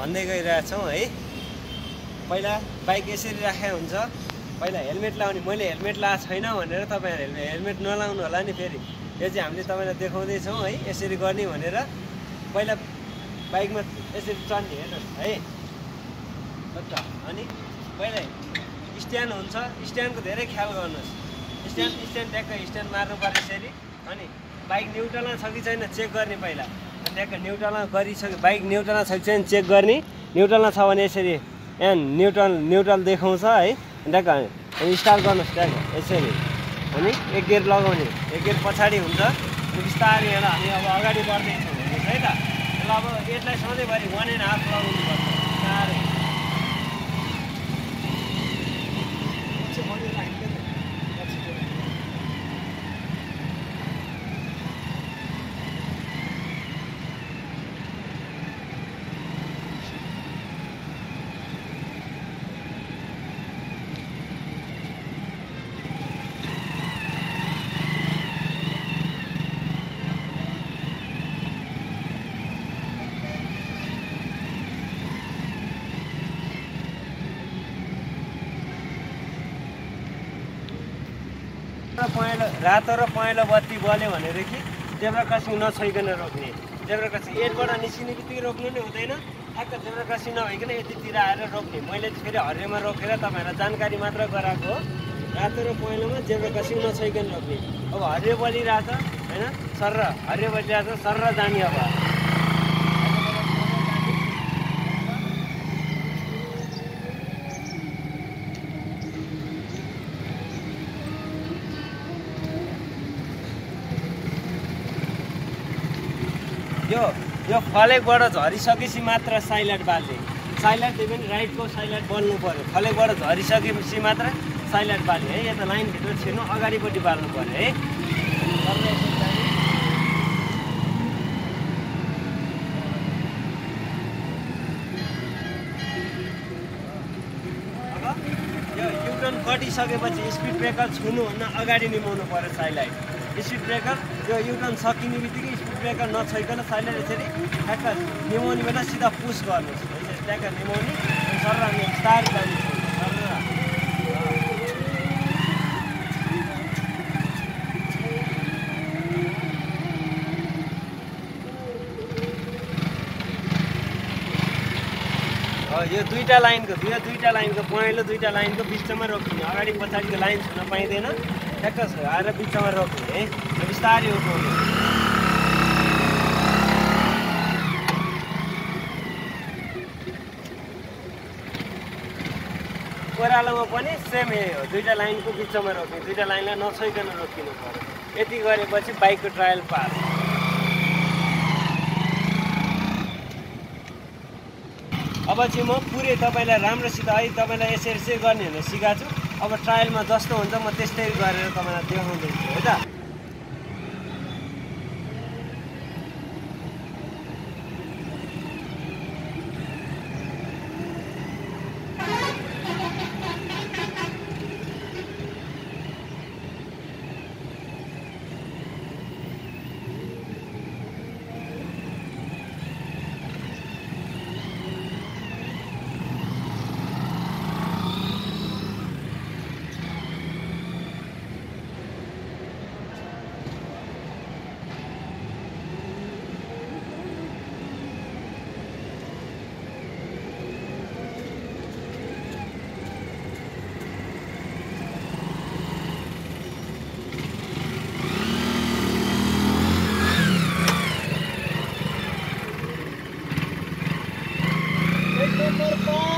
भन्दै गइरहेछौँ है। पहिला बाइक यसरी राखेको हुन्छ। पहिला हेलमेट लाउने मैले हेलमेट लगाएको छैन भनेर तपाईँहरू हेलमेट नलाउनु होला नि फेरि। यो चाहिँ हामीले तपाईँलाई देखाउँदैछौँ है यसरी गर्ने भनेर। पहिला बाइकमा यसरी चढ्ने हेर्नुहोस् है। अनि पहिला स्ट्यान्ड हुन्छ। स्ट्यान्डको धेरै ख्याल गर्नुहोस्। स्ट्यान्ड स्ट्यान्ड ट्याक्क स्ट्यान्ड मार्नु पर्छ यसरी। अनि बाइक न्युट्रलमा छ कि छैन चेक गर्ने पहिला। ट्याक्क न्युट्रलमा गरिसक्यो बाइक न्युट्रलमा छ छैन चेक गर्ने। न्युट्रलमा छ भने यसरी एन न्युट्रल न्युट्रल देखाउँछ है। ट्याक्क स्टार्ट गर्नुहोस् ट्याक्क यसरी। अनि एक गेयर लगाउने एक गेयर पछाडि हुन्छ। बिस्तारै हेर हामी अब अगाडि बढ्दैछौँ। है त। अब यसलाई सधैँभरि वान एन्ड हाफ लगाउनु पर्छ बिस्तारै र पहेँलो रातो र पहेँलो बत्ती बल्यो भनेदेखि जेब्रा क्रसिङ नछोइकन रोक्ने। जेब्रा क्रसिङ एटबाट निस्किने बित्तिकै रोक्नु नि हुँदैन। ठ्याक्क जेब्रा क्रसिङ नभइकन यतितिर आएर रोक्ने। मैले फेरि हरियोमा रोकेर तपाईँहरूलाई जानकारी मात्र गराएको हो। रातो र पहेँलोमा जेब्रा क्रसिङ नछोइकन रोक्ने। अब हरियो बलिरहेछ होइन? सर हरियो बलिरहेछ सर जाने अब। यो यो फलेकबाट झरिसकेपछि मात्र साइलाइट बाल्ने साइलाइट त्यही पनि राइटको साइलाइट बल्नु पऱ्यो फलेकबाट झरिसकेपछि मात्र साइलाइट बाल्ने है यता लाइनभित्र छिर्नु अगाडिपट्टि बाल्नु पऱ्यो है। यो युटर्न कटिसकेपछि स्पिड ब्रेकर छुनुभन्दा अगाडि निभाउनु पऱ्यो साइलाइट स्पिड ब्रेकर यो युटर्न सकिने बित्तिकै स्पिड ब्रेकर नछोइकन साइलेन्ट यसरी ठ्याक्क निमाउने बेला सिधा पुस गर्नुहोस् यसरी ट्याक्क निमाउने सर हामी यो दुईवटा लाइनको यो दुईवटा लाइनको पहेँलो दुईवटा लाइनको बिचमा रोक्ने। अगाडि पछाडिको लाइन छुन पाइँदैन। ठ्याक्क आएर बिचमा रोक्ने है बिस्तारै उठाउने ओह्रालोमा पनि सेम यही हो। दुईवटा लाइनको बिचमा रोक्ने दुईवटा लाइनलाई नछोइकन रोकिनु पऱ्यो। यति गरेपछि बाइकको ट्रायल पास अब चाहिँ म पुरै तपाईँलाई राम्रोसित है तपाईँलाई यसरी यसरी गर्ने भनेर सिकाएको छु। अब ट्रायलमा जस्तो हुन्छ म त्यस्तै गरेर तपाईँलाई देखाउँदैछु है त? एक नंबर पास